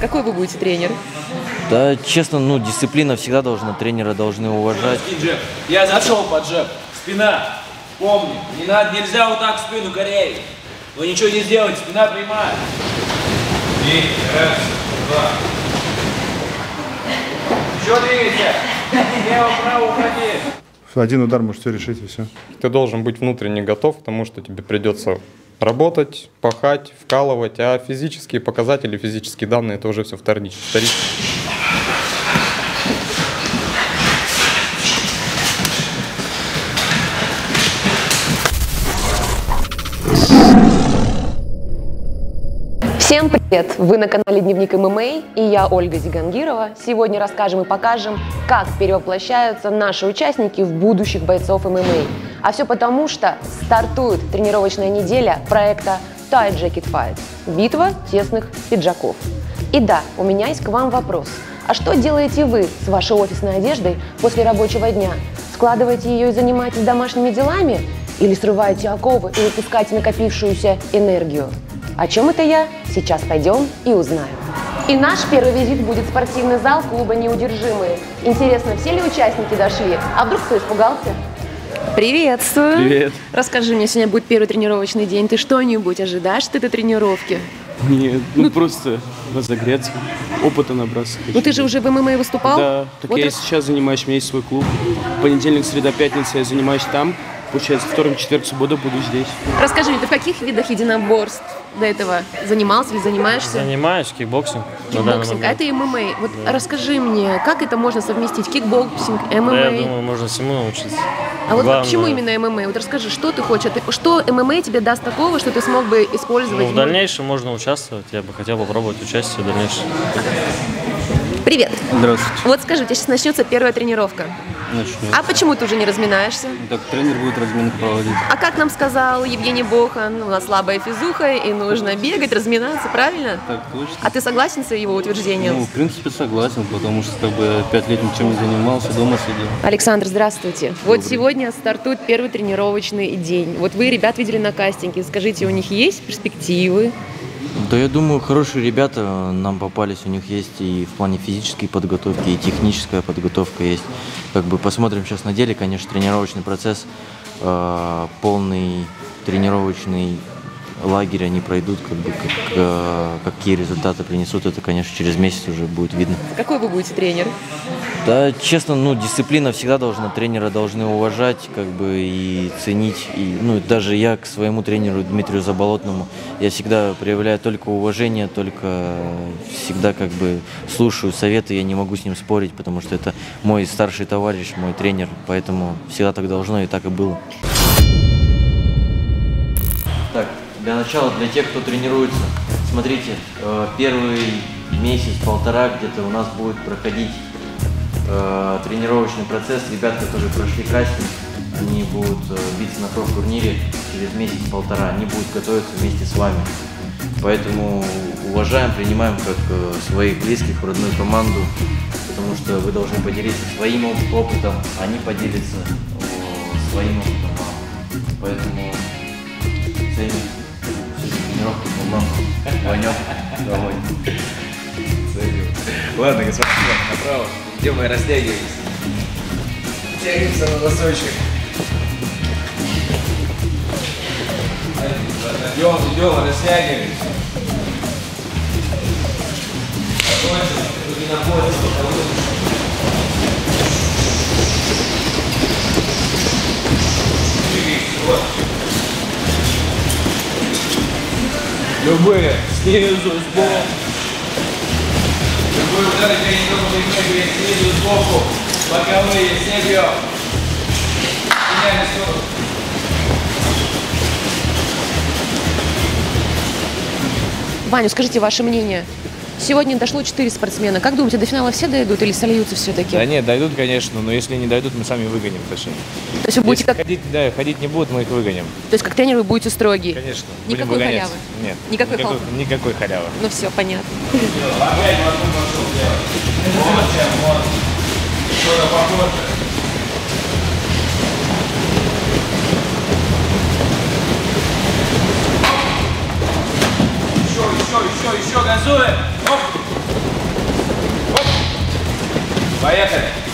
Какой вы будете тренер? Да, честно, ну, дисциплина всегда должна, тренера должны уважать. Джеб. Я зашел под джеб. Спина. Помни, не надо, нельзя вот так спину корей. Вы ничего не сделаете, спина прямая. И раз, два. Еще двигайся. Лево, право, уходи. Один удар может все решить и все. Ты должен быть внутренне готов к тому, что тебе придется работать, пахать, вкалывать, а физические показатели, физические данные, это уже все вторично. Всем привет! Вы на канале Дневник ММА и я Ольга Зигангирова. Сегодня расскажем и покажем, как перевоплощаются наши участники в будущих бойцов ММА. А все потому, что стартует тренировочная неделя проекта Tight Jacket Fight – битва тесных пиджаков. И да, у меня есть к вам вопрос. А что делаете вы с вашей офисной одеждой после рабочего дня? Складываете ее и занимаетесь домашними делами? Или срываете оковы и выпускаете накопившуюся энергию? О чем это я? Сейчас пойдем и узнаем. И наш первый визит будет в спортивный зал клуба «Неудержимые». Интересно, все ли участники дошли? А вдруг кто испугался? Приветствую. Привет. Расскажи мне, сегодня будет первый тренировочный день. Ты что-нибудь ожидаешь от этой тренировки? Нет, ну, просто разогреться, опыта набраться. Ну ты же уже в ММА выступал? Да, так Вот я и рас- сейчас занимаюсь, у меня есть свой клуб. Понедельник, среда, пятница я занимаюсь там. Получается, вторник, четверг, суббота буду здесь. Расскажи мне, ты в каких видах единоборств до этого занимался или занимаешься? Занимаюсь кикбоксинг. Кикбоксинг, а это ММА. Вот расскажи мне, как это можно совместить? Кикбоксинг, Да, я ММА. думаю, можно всему научиться. А вот Главное, почему именно ММА? Вот расскажи, что ты хочешь? Ты- Что ММА тебе даст такого, что ты смог бы использовать? Ну, в дальнейшем можно участвовать. Я бы хотел попробовать участие в дальнейшем. Привет. Здравствуйте. Вот скажи, у тебя сейчас начнется первая тренировка. Начнем. А почему ты уже не разминаешься? Так тренер будет разминку проводить. А как нам сказал Евгений Бохан, у нас слабая физуха и нужно бегать, разминаться, правильно? Так точно. А ты согласен с его утверждением? Ну, в принципе, согласен, потому что как бы пять лет ничем не занимался, дома сидел. Александр, здравствуйте. Вот сегодня стартует первый тренировочный день. Вот вы ребят видели на кастинге. Скажите, у них есть перспективы? Да, я думаю, хорошие ребята нам попались, у них есть и в плане физической подготовки, и техническая подготовка есть. Как бы посмотрим сейчас на деле, конечно, тренировочный процесс, э, полный тренировочный лагерь они пройдут, как бы, как, э, какие результаты принесут, это, конечно, через месяц уже будет видно. Какой вы будете тренер? Да, честно, ну, дисциплина всегда должна, тренера должны уважать, как бы, и ценить. И, ну, даже я к своему тренеру Дмитрию Заболотному, я всегда проявляю только уважение, только всегда, как бы, слушаю советы, я не могу с ним спорить, потому что это мой старший товарищ, мой тренер, поэтому всегда так должно и так и было. Для начала, для тех, кто тренируется, смотрите, э, первый месяц-полтора где-то у нас будет проходить э, тренировочный процесс. Ребят, которые прошли кастинг, они будут э, биться на профтурнире через месяц-полтора. Они будут готовиться вместе с вами. Поэтому уважаем, принимаем как своих близких, родную команду, потому что вы должны поделиться своим оп- опытом, они поделятся э, своим опытом. Поэтому ценим по Ванек, давай. Ладно, господин, направо. Где мы растягиваемся? Тянемся на носочек. Идем, идем, растягиваемся. Точно, тут не находится, получится. Вот. Любые, снизу, сбоку. Любой удар тянет ногу прикрепили снизу, сбоку, боковые, бьем. Меняем сторону. Ваню, скажите ваше мнение. Сегодня дошло 4 спортсмена. Как думаете, до финала все дойдут или сольются все-таки? Да нет, дойдут, конечно, но если не дойдут, мы сами выгоним точнее. То есть вы будете Если как, ходить, да, ходить не будут, мы их выгоним. то есть как тренер вы будете строгий? Конечно. будем Никакой выгонять. халявы? Нет. Никакой никакой, халявы? никакой халявы. Ну все, понятно. Опять в одну Еще, еще газуем. Оп. Оп. Поехали.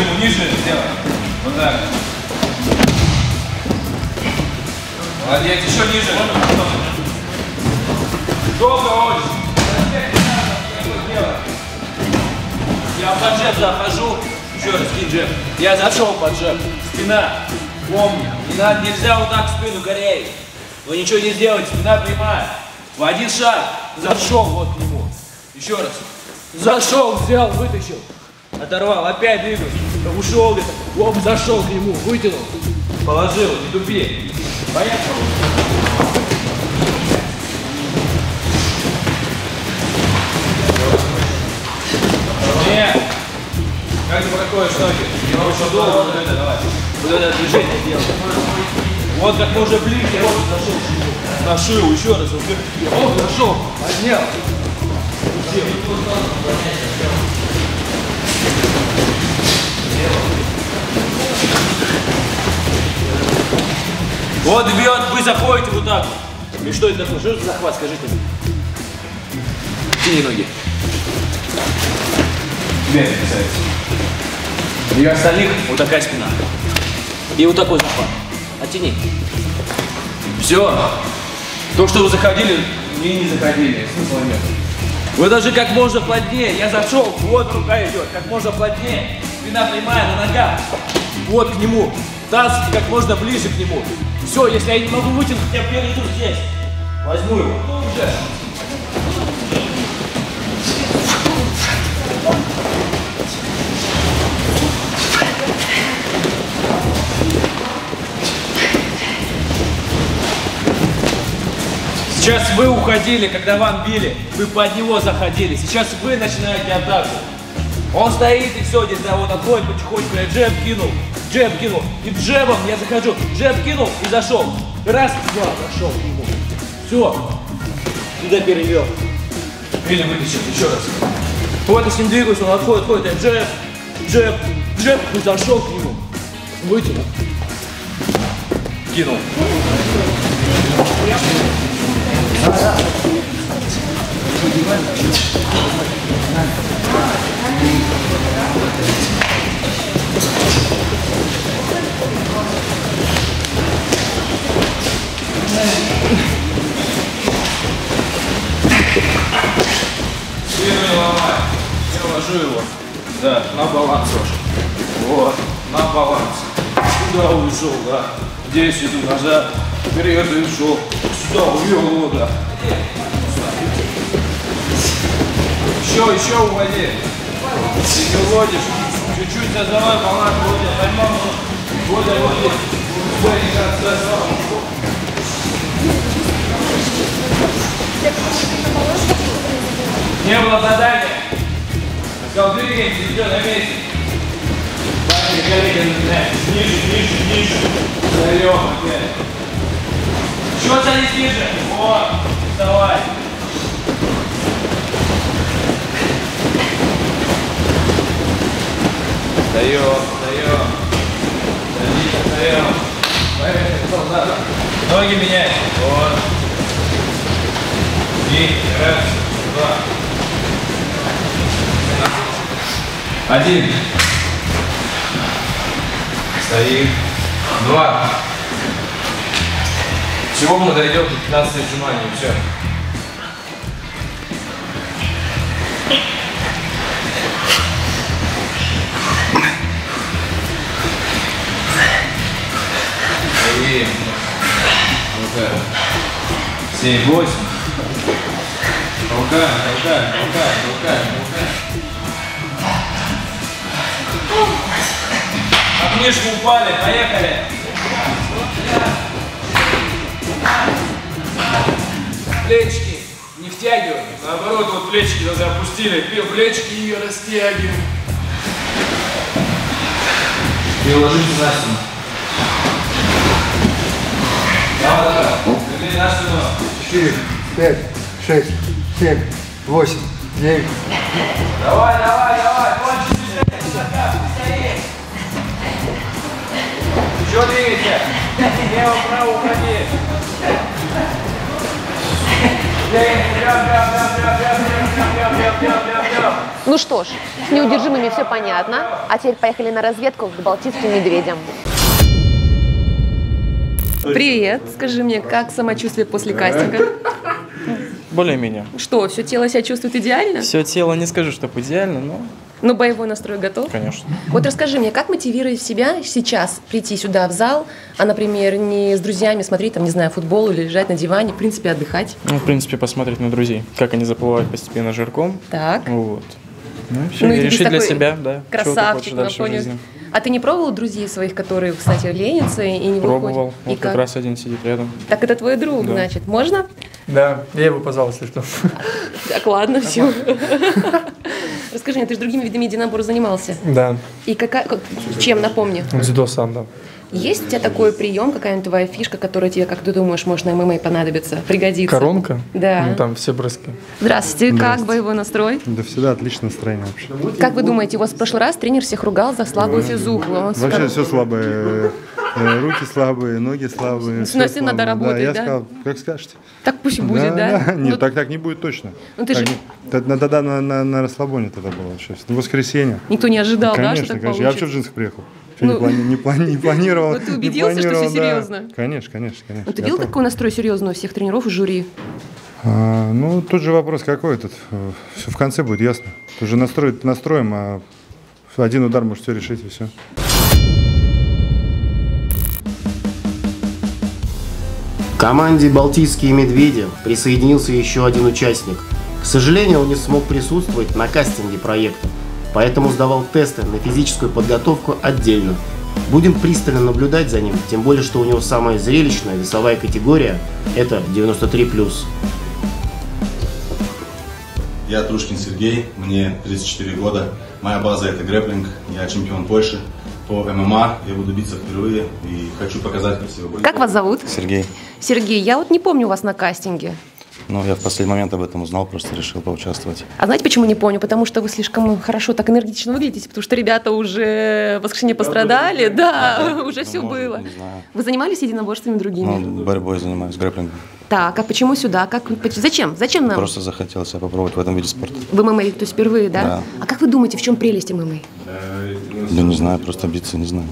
Ему, ниже сделай. Вот так. Молодец, еще ниже. Долго очень. Я под джеб захожу. Еще раз, кинь джеб. Я зашел под джеб. Спина. Помни. Не надо, нельзя вот так спину кореи. Вы ничего не сделаете, спина прямая. В один шаг. Зашел вот к нему. Еще раз. Зашел, взял, вытащил. Оторвал, опять двигаюсь. Ушел где-то. Оп, зашел к нему, вытянул. Положил, не тупи. Поехали. Нет. Как ты проходишь ноги? Не очень долго вот это давай. Вот это движение делай. Вот как можно ближе. Вот зашел. На шею еще раз. Вот, зашел. Поднял. Вот бьет, вы заходите вот так. И что это такое? Что это за захват, скажите мне? Тяни ноги. Верно, красавица. И остальных вот такая спина. И вот такой захват. Оттяни. Все. То, что вы заходили, не, не заходили. Смысла нет. Вы даже как можно плотнее. Я зашел, вот рука идет. Как можно плотнее. Спина прямая на ногах. Вот к нему. Таз как можно ближе к нему. Все, если я не могу вытянуть, я перейду здесь. Возьму его. Уже. Сейчас вы уходили, когда вам били, вы под него заходили. Сейчас вы начинаете атаку. Он стоит и все, здесь да, вот отходит потихоньку, я джеб кинул, джеб кинул. И джебом я захожу, джеб кинул и зашел. Раз, два, зашел к нему. Все. Сюда перевел. Или вытащил, еще раз. Вот я с ним двигаюсь, он отходит, отходит, я джеб, джеб, джеб и зашел к нему. Вытянул. Кинул. Спину ложу его. Да, на баланс ложу. Вот, на баланс. Сюда ушел, да. Здесь иду назад. Вперед ушел. Сюда увел его, да. Еще, еще уводи. Ты не уводишь. Чуть-чуть создавай баланс. Вот я поймал. Вот я вот здесь. Сзади как создал. Не было задания. Сказал, двигаемся, идет на месте. Пальцы, колени начинаем. Ниже, ниже, ниже. Встаем опять. Еще садись ниже. Вот. Вставай. Встаем, встаем. Садись, встаем. Поехали, солдата. Ноги меняй. Вот. И раз, два. Один. Стоим. Два. Всего мы дойдем до 15 отжиманий. Все. Вот это. Семь, восемь. Толкаем, толкаем, толкаем, толкаем, толкаем. Книжку упали, поехали. Плечики не втягиваем. Наоборот, вот плечики даже опустили. Плечики ее растягиваем. И ложимся на спину. Давай, давай. На четыре, пять, шесть, семь, восемь, девять. Давай, давай, прям, прям, прям, прям, прям. Ну что ж, с неудержимыми все понятно. А теперь поехали на разведку к балтийским медведям. Привет, скажи мне, как самочувствие после кастинга? Более-менее. Что, все тело себя чувствует идеально? Все тело не скажу, что идеально, но, Ну, боевой настрой готов? конечно. Вот расскажи мне, как мотивировать себя сейчас прийти сюда в зал, а, например, не с друзьями смотреть, там, не знаю, футбол или лежать на диване, в принципе, отдыхать? Ну, в принципе, посмотреть на друзей, как они заплывают постепенно жирком. Так. Вот. Ну, и все, Ну, и решить для себя, да, Красавчик на фоне. А ты не пробовал друзей своих, которые, кстати, ленятся и не Пробовал, выходят? И вот как раз один сидит рядом. Так это твой друг, Да. значит. Можно? Да, я его позвал, если что. Так, ладно, все. Расскажи мне, ты же другими видами единоборств занимался. Да, И какая, как- чем, напомни? дзюдо сам, да. Есть у тебя такой прием, какая-нибудь твоя фишка, которая тебе, как ты думаешь, может на ММА понадобится, пригодится? Коронка? Да. Ну, там все броски. Здравствуйте, как боевой настрой? Да всегда отличное настроение вообще. Как вы думаете, у вас в прошлый раз тренер всех ругал за слабую физуху? Он Вообще сказал- все слабое. Э, Руки слабые, ноги слабые. С всё носом надо работать, я да? сказал, как скажете. Так пусть и будет, да? Нет, Ну, так, так не будет точно. Ну, ты Так же- не- т- на- Тогда на, на, на расслабоне тогда было сейчас. В воскресенье. Никто не ожидал, да, конечно, что так конечно. Я вообще в получится? джинсах приехал. Всё не, Ну, плани- не, плани- не планировал. Ну, ты не убедился, что планировал, да. серьезно? Конечно, конечно, конечно. Ну, ты видел, Готов. какой настрой серьезный у всех тренеров и жюри? А, ну, тут же вопрос какой тут. Все в конце будет ясно. Тут же настрой, настроим, а один удар может все решить и все. К команде «Балтийские медведи» присоединился еще один участник. К сожалению, он не смог присутствовать на кастинге проекта, поэтому сдавал тесты на физическую подготовку отдельно. Будем пристально наблюдать за ним, тем более, что у него самая зрелищная весовая категория – это 93+. Я Трушкин Сергей, мне 34 года. Моя база это грэплинг, я чемпион Польши по ММА. Я буду биться впервые и хочу показать красивый бой. Как вас зовут? Сергей. Сергей, я вот не помню вас на кастинге. Ну, я в последний момент об этом узнал, просто решил поучаствовать. А знаете, почему не помню? Потому что вы слишком хорошо так энергично выглядите, потому что ребята уже в воскресенье пострадали, да, уже все было. Не знаю. Вы занимались единоборствами другими? Ну, борьбой занимаюсь, грэплингом. Так, а почему сюда? Как, зачем? Зачем нам? Просто захотел себя попробовать в этом виде спорта. В ММА, то есть впервые, да? Да. А как вы думаете, в чем прелесть ММА? Да не знаю, просто биться, не знаю.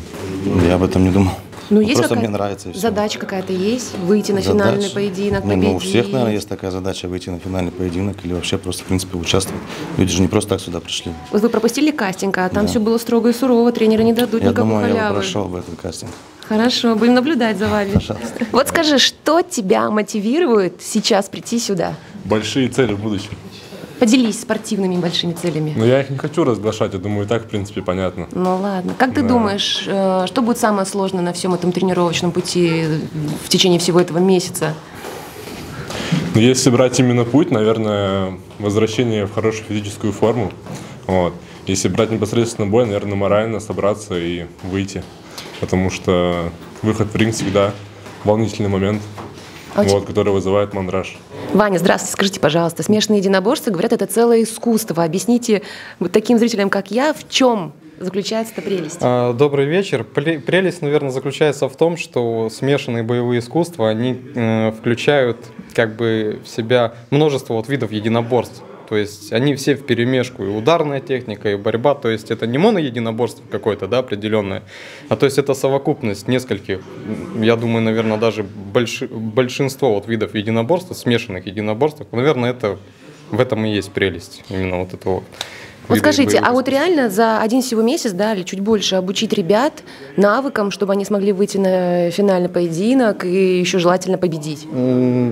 Я об этом не думал. Ну, есть просто мне нравится. Задача какая-то есть? Выйти на финальный Задача? поединок, Не, ну, у всех, победить? наверное, есть такая задача выйти на финальный поединок или вообще просто, в принципе, участвовать. Люди же не просто так сюда пришли. Вот вы пропустили кастинг, а там Да. все было строго и сурово, тренеры не дадут Я никакой думаю, я халявы. бы прошел бы этот кастинг. Хорошо, будем наблюдать за вами. Пожалуйста. Вот скажи, что тебя мотивирует сейчас прийти сюда? Большие цели в будущем. Поделись спортивными большими целями. Но я их не хочу разглашать, я думаю, и так, в принципе, понятно. Ну ладно. Как ты Да. думаешь, э, что будет самое сложное на всем этом тренировочном пути в течение всего этого месяца? Но если брать именно путь, наверное, возвращение в хорошую физическую форму. Вот. Если брать непосредственно бой, наверное, морально собраться и выйти. Потому что выход в ринг всегда волнительный момент, А у тебя- вот, который вызывает мандраж. Ваня, здравствуйте, скажите, пожалуйста, смешанные единоборства, говорят, это целое искусство. Объясните вот таким зрителям, как я, в чем заключается эта прелесть? А, Добрый вечер. Прелесть, наверное, заключается в том, что смешанные боевые искусства, они э, включают как бы в себя множество вот видов единоборств. То есть они все в перемешку, и ударная техника, и борьба. То есть это не моноединоборство какое-то, да, определенное, а то есть это совокупность нескольких, я думаю, наверное, даже больши- большинство вот видов единоборств, смешанных единоборств, наверное, это в этом и есть прелесть именно вот этого. Вот вида скажите, боевых а вот реально за один всего месяц, да, или чуть больше, обучить ребят навыкам, чтобы они смогли выйти на финальный поединок и еще желательно победить?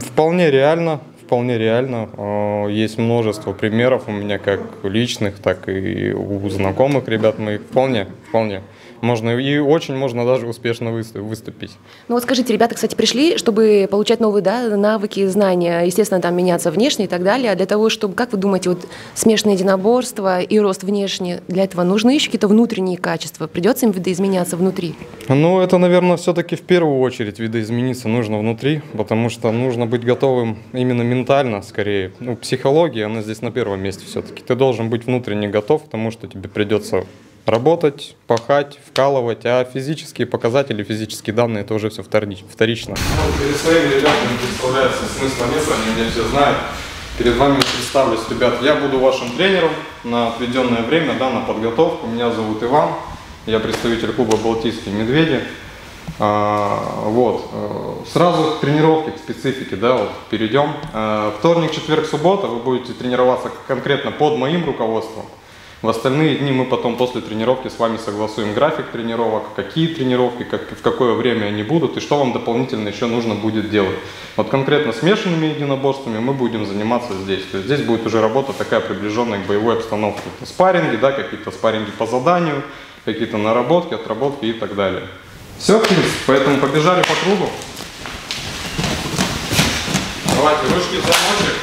Вполне реально, вполне реально. Э, Есть множество примеров у меня как личных, так и у знакомых ребят моих. Вполне, вполне. Можно и очень можно даже успешно высту- выступить. Ну вот скажите, ребята, кстати, пришли, чтобы получать новые да, навыки, знания, естественно, там меняться внешне и так далее. А для того, чтобы, как вы думаете, вот смешанное единоборство и рост внешне, для этого нужны еще какие-то внутренние качества? Придется им видоизменяться внутри? Ну, это, наверное, все-таки в первую очередь видоизмениться нужно внутри, потому что нужно быть готовым именно ментально, скорее. Ну, психология, она здесь на первом месте все-таки. Ты должен быть внутренне готов к тому, что тебе придется работать, пахать, вкалывать, а физические показатели, физические данные, это уже все вторично. Ну, перед своими ребятами представляется смысла нет, они меня все знают. Перед вами представлюсь, ребят, я буду вашим тренером на отведенное время, да, на подготовку. Меня зовут Иван, я представитель клуба «Балтийские медведи». А, вот. э, Сразу к тренировке, к специфике, да, вот перейдем. А, Вторник, четверг, суббота вы будете тренироваться конкретно под моим руководством. В остальные дни мы потом после тренировки с вами согласуем график тренировок, какие тренировки, как, в какое время они будут и что вам дополнительно еще нужно будет делать. Вот конкретно смешанными единоборствами мы будем заниматься здесь. То есть здесь будет уже работа такая приближенная к боевой обстановке. Это спарринги, да, какие-то спарринги по заданию, какие-то наработки, отработки и так далее. Все, поэтому побежали по кругу. Давайте ручки в замочек,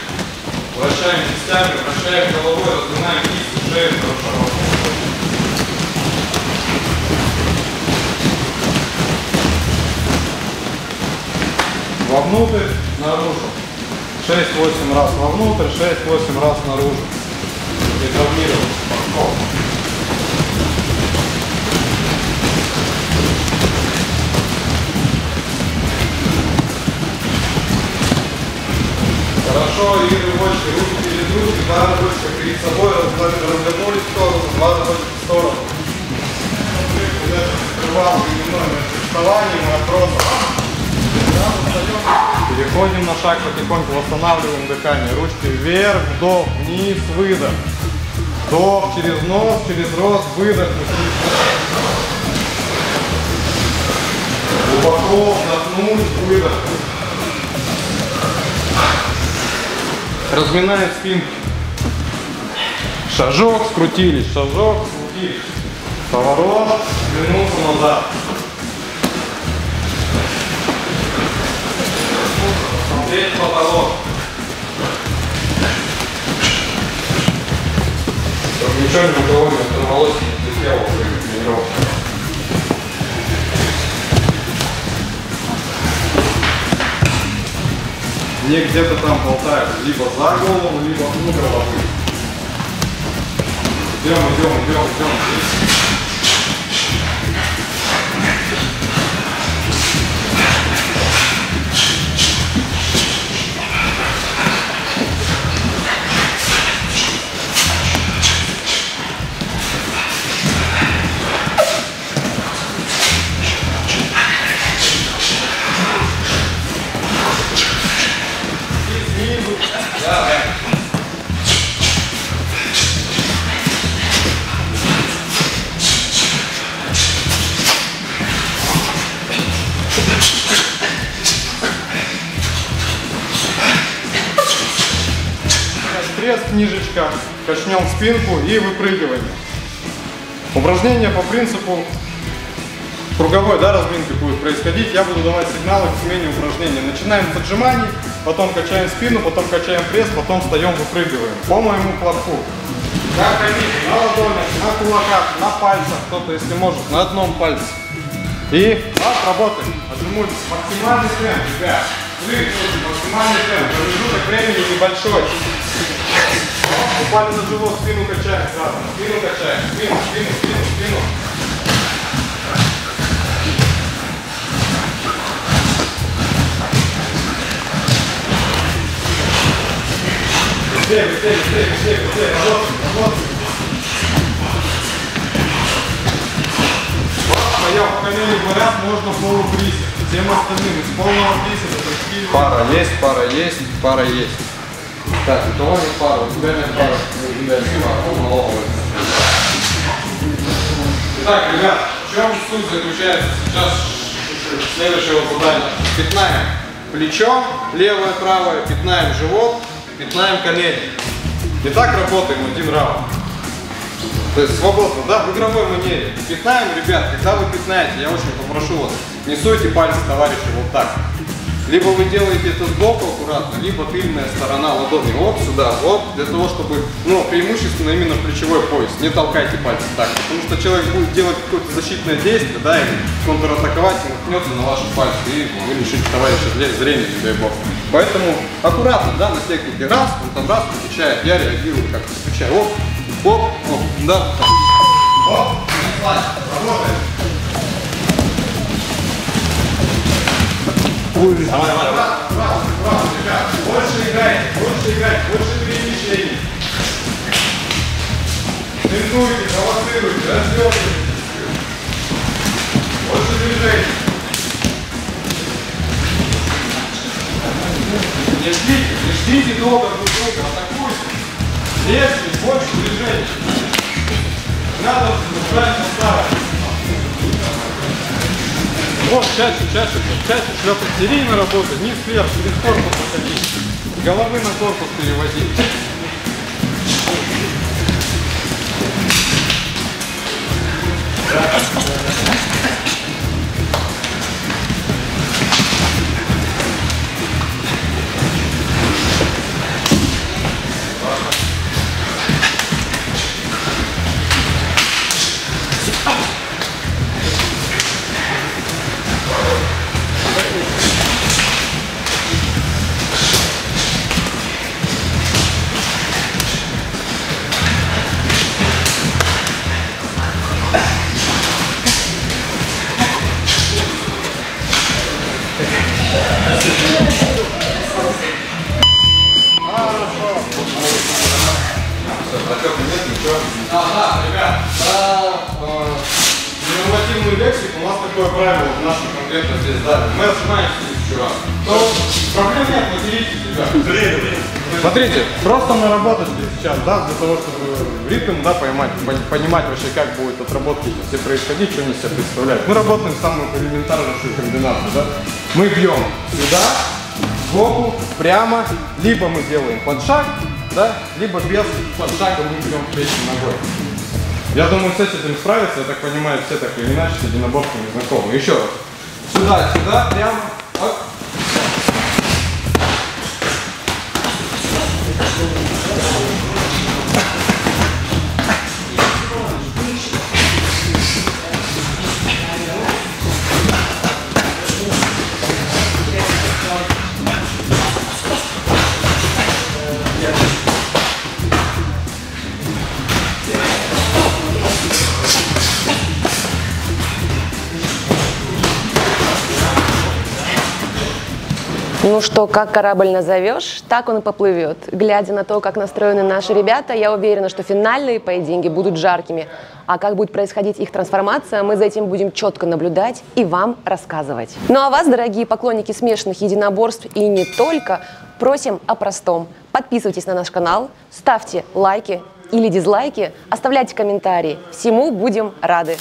вращаем кистями, вращаем головой, разгонаем кисть, шею. Вовнутрь, наружу. 6-8 раз вовнутрь, 6-8 раз наружу. Не травмировать. Подкоп. Хорошо, и рывочки, руки перед руки, два рывочка перед собой, развернулись в сторону, рывочка в сторону. Открывал временной между вставанием и отбросом. Переходим на шаг, потихоньку восстанавливаем дыхание. Ручки вверх, вдох, вниз, выдох. Вдох через нос, через рот, выдох. Глубоко вдохнуть, выдох. Разминаем спинку. Шажок, скрутились, шажок, скрутились. Поворот, вернулся назад. Смотреть в потолок. Чтобы ничего ни у кого не оторвалось не слетело при тренировке. Не где-то там болтают, либо за голову, либо вну головы. Идем, идем, идем, идем. Пресс, книжечка, качнем спинку и выпрыгивание. Упражнение по принципу круговой да, разминки будет происходить. Я буду давать сигналы к смене упражнений. Начинаем с отжиманий, потом качаем спину, потом качаем пресс, потом встаем, выпрыгиваем. По моему. Как хотите, на ладонях, на кулаках, на пальцах, кто-то, если может, на одном пальце. И раз, работаем. Отжимуйтесь. Максимальный темп, ребят. Прыгните, максимальный темп. Промежуток времени небольшой. Упали на живот, спину качаем сразу. Спину качаем, спину, спину, спину, спину. Быстрее, быстрее, быстрее, быстрее, быстрее. Работаем, работаем. В колени говорят, можно полуприсед. Всем остальным из полного приседа. Пара есть, пара есть, пара есть. Так, у кого нет пары? У тебя нет пары. У тебя нет пары. Итак, ребят, в чем суть заключается сейчас следующего задания? Пятнаем плечо, левое, правое, пятнаем живот, пятнаем колени. И так работаем один раунд. То есть свободно, да, в игровой манере. Пятнаем, ребят, когда вы пятнаете, я очень попрошу вас, не суйте пальцы товарища вот так. Либо вы делаете это сбоку аккуратно, либо тыльная сторона ладони вот сюда, вот, для того, чтобы, ну, преимущественно именно плечевой пояс. Не толкайте пальцы так, потому что человек будет делать какое-то защитное действие, да, или контратаковать, и наткнется на ваши пальцы, и вы лишите товарища зре- зрения, не дай бог. Поэтому аккуратно, да, на технике раз, он там раз, отвечает, я реагирую как-то, отвечаю, оп, оп, оп, да. Оп, работаем. Давай, давай, давай. Больше играйте, больше играйте, больше перемещений. Центуйте, провоцируйте, раздергивайте. Больше движений. Не ждите, не ждите долго друг друга, атакуйте. Резкий, больше движений. Надо правильно ставить. Вот, чаще, чаще, чаще шлепать серийно работать, низ вверх, через корпус уходить, с головы на корпус переводить. Просто наработать сейчас, да, для того, чтобы ритм, да, поймать, пон- понимать вообще, как будет отработки все происходить, что они себя представляют. Мы работаем самую элементарнейшую комбинацию, да. Мы бьем сюда, сбоку, прямо, либо мы делаем подшаг, да, либо без подшага мы бьем третьей ногой. Я думаю, с этим справиться, я так понимаю, все так или иначе с единоборствами знакомы. Еще раз. Сюда, сюда, прямо. Оп. Ну что, как корабль назовешь, так он и поплывет. Глядя на то, как настроены наши ребята, я уверена, что финальные поединки будут жаркими. А как будет происходить их трансформация, мы за этим будем четко наблюдать и вам рассказывать. Ну а вас, дорогие поклонники смешанных единоборств и не только, просим о простом. Подписывайтесь на наш канал, ставьте лайки или дизлайки, оставляйте комментарии. Всему будем рады.